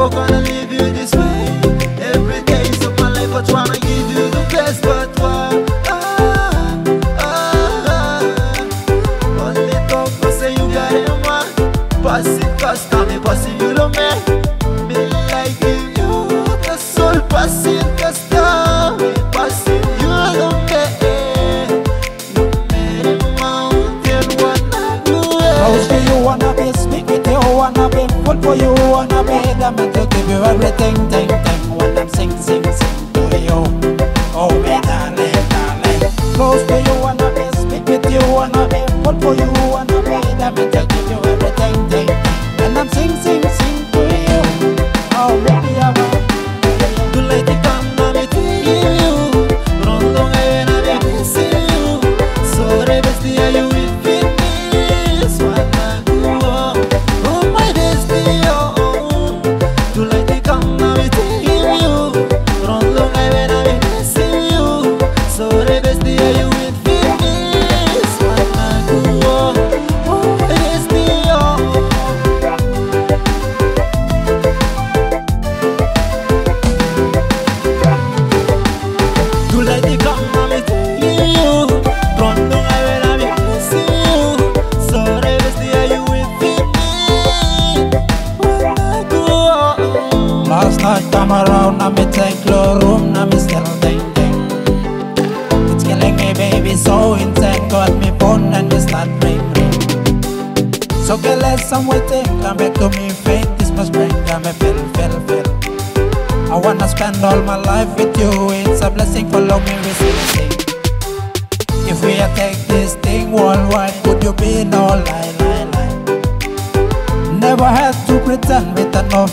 never gonna leave you this way. Every day of my life I tryna give you the best But why? Ah, ah, ah. Only talk but say you got him man Pass it fast, now me pass it you don't make Me like give you. The soul Pass it fast, now me pass it you don't make made a mountain wanna do Close to it you wanna wanna be, full for you wanna be. The man to give you everything, ting. When I'm sing sing sing to you, oh me darling darling. Close to you wanna be, speak with you wanna be, full for you wanna be. The man to give Last night come around, now me take your room, now me still ding ding. It's killing me, baby, so insane. Got me phone and me start ring ring. So get less some waiting, come back to me faith. This must bring, come me feel feel feel. I wanna spend all my life with you. It's a blessing, follow me, receiving. If we take this thing worldwide, would you be no lie, lie, lie? Never had to pretend with test no